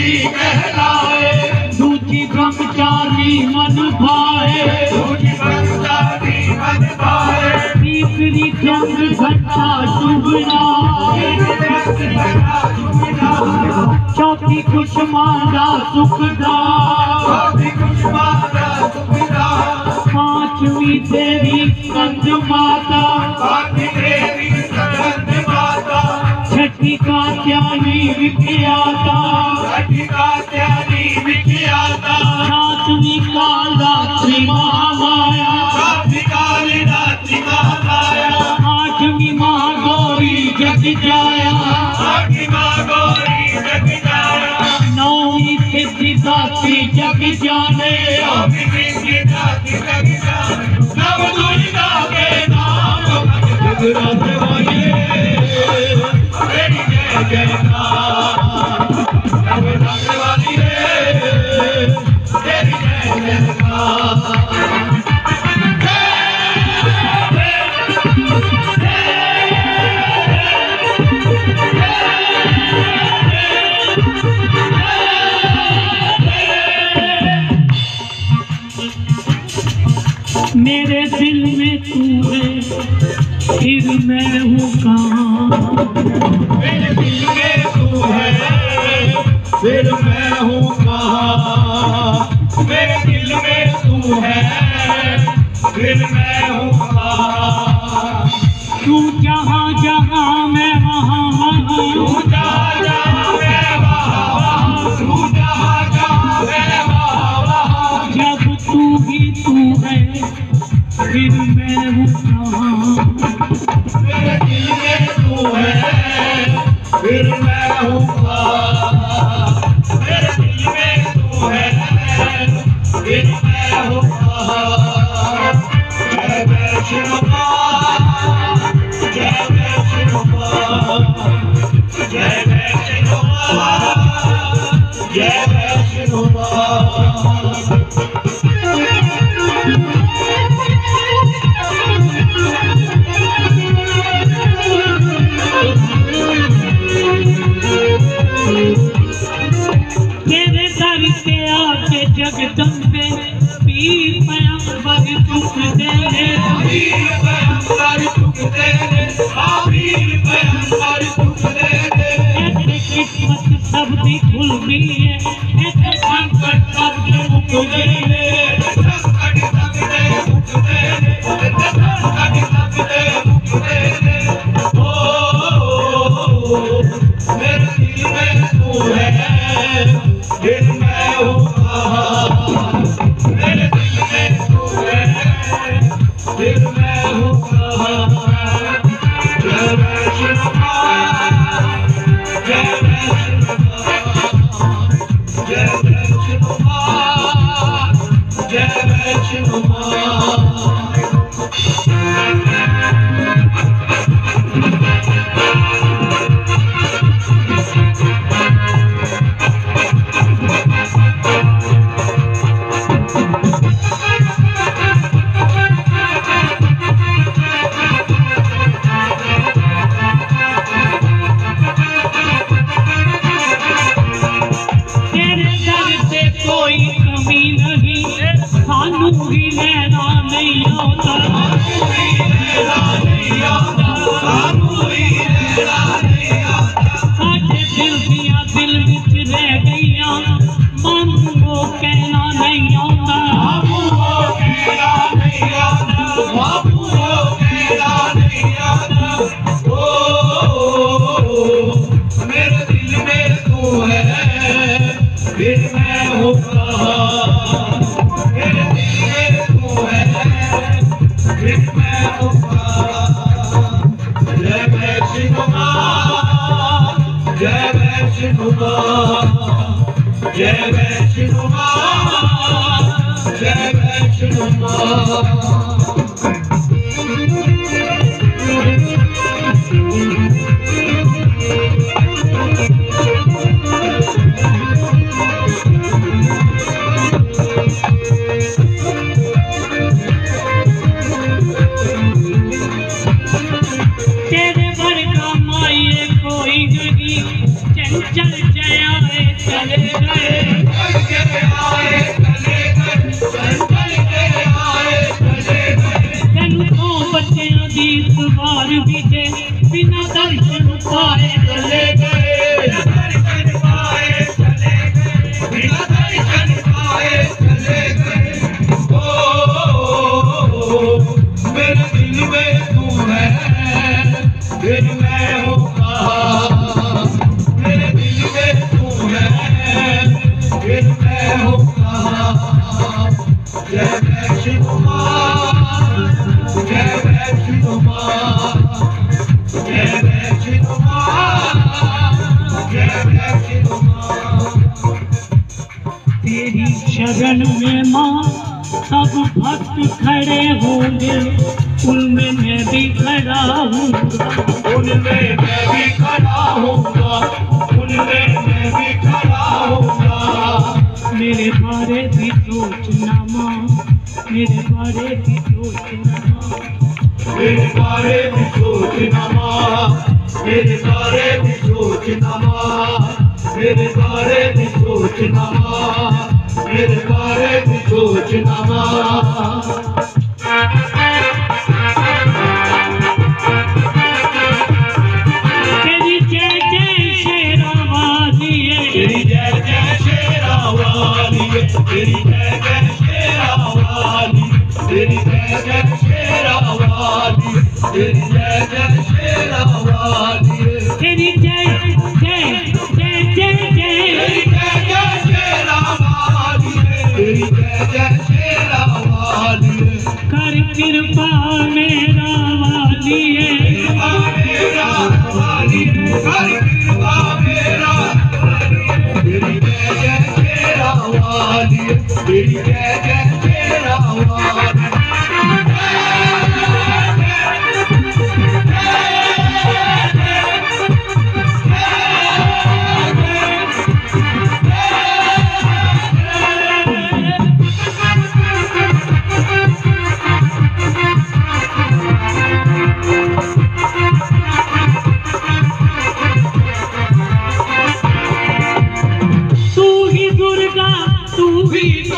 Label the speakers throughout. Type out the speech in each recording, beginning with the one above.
Speaker 1: ब्रह्मचारी कहलाए
Speaker 2: सूची ब्रह्मचारी मन भाए।
Speaker 1: सूची ब्रह्मचारी मन भाए।
Speaker 2: तीसरी चंद्र घटा शुभना चौथी खुशमाला सुखदा चौथी खुशमाला सुखदा पांचवी देवी कंद माता। पांचवी देवी कंद माता। छठी का
Speaker 1: त्यागी विख्याता फिर मैं हूँ कहाँ?
Speaker 2: Свет! Gebersin ulan Gebersin ulan Gebersin ulan jale jale jale
Speaker 1: jale बारे भी सोचना माँ, मेरे बारे भी सोचना माँ।
Speaker 2: मेरे बारे भी सोचना माँ, मेरे बारे भी सोचना माँ। मेरे बारे भी सोचना माँ, मेरे बारे भी सोचना माँ। Yeah. Baby, yeah,
Speaker 1: We've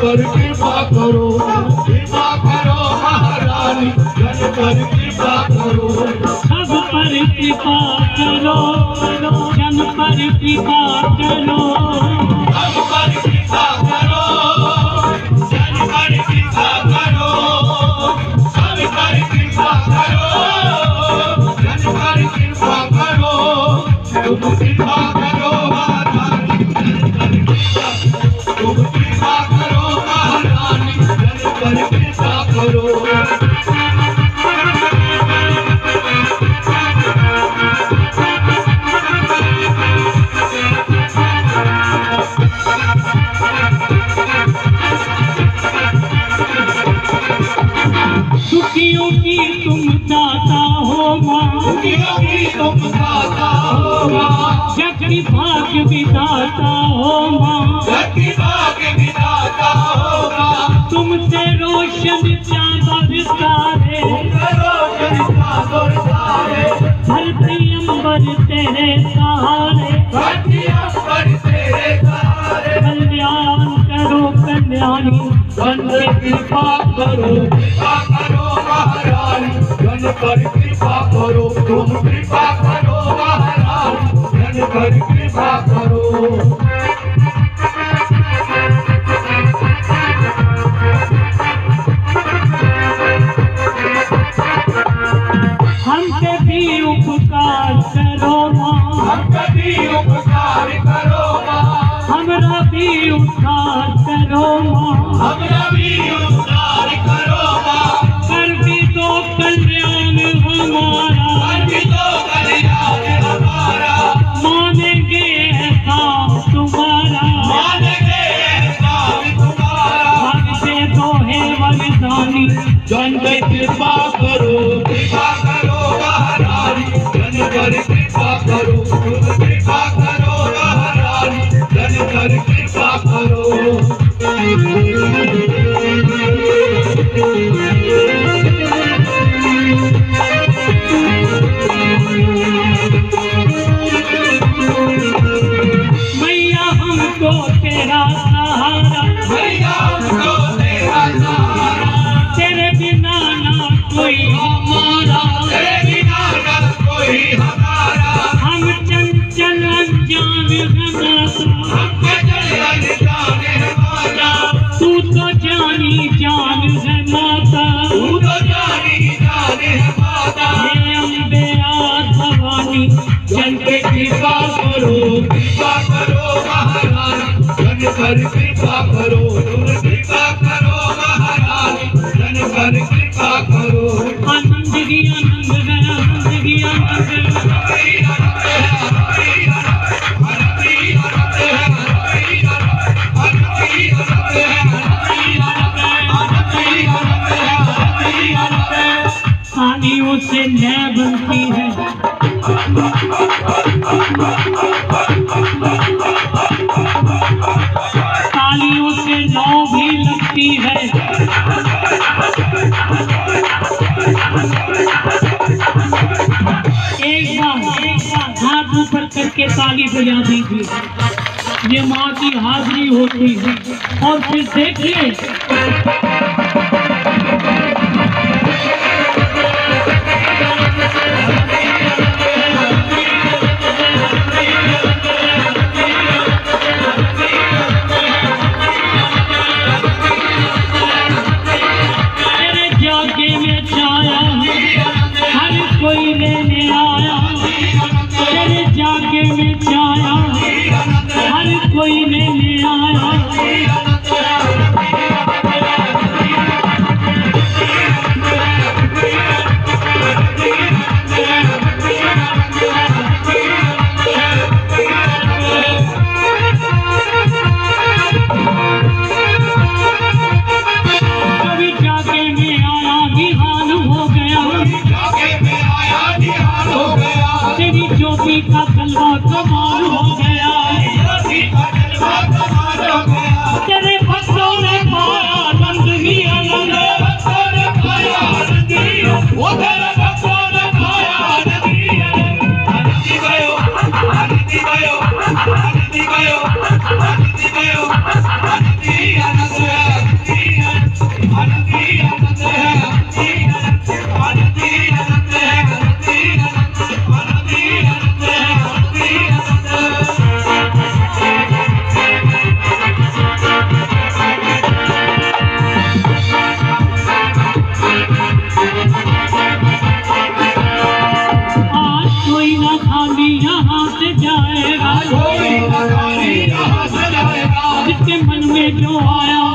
Speaker 1: पर
Speaker 2: कृपा
Speaker 1: करो। कृपा करो
Speaker 2: महारानी धन पर कृपा करो।
Speaker 1: सब पर कृपा करो धन पर कृपा करो। बाकियों की तुम दाता हो
Speaker 2: माँ।
Speaker 1: की तुम दाता हो माँ
Speaker 2: जग भाग विदाता हो माँ।
Speaker 1: हो माँ
Speaker 2: तुमसे रोशन चाँद और तारे रोशन अंबर तेरे सहारे। कल्याण करो, कल्याणी
Speaker 1: कृपा करो कृपा करो। पर कृपा करो तुम कृपा करो महारानी धन पर कृपा करो
Speaker 2: उपकार करो माँ।
Speaker 1: हम कभी उपकार करो माँ।
Speaker 2: हमरा भी उद्धार करो माँ।
Speaker 1: हमरा भी उपकार पर कृपा करो कृपा करो, महारानी। जन पर कृपा करो।
Speaker 2: आनंद की आनंद है, आनंद की आनंद है। से नय बनती है। करके दी थी। ये माँ की हाजिरी होती है। और फिर देखिए कोई ना खाली यहाँ से जाएगा। कोई ना खाली यहाँ से जाएगा। जिसके मन में जो आया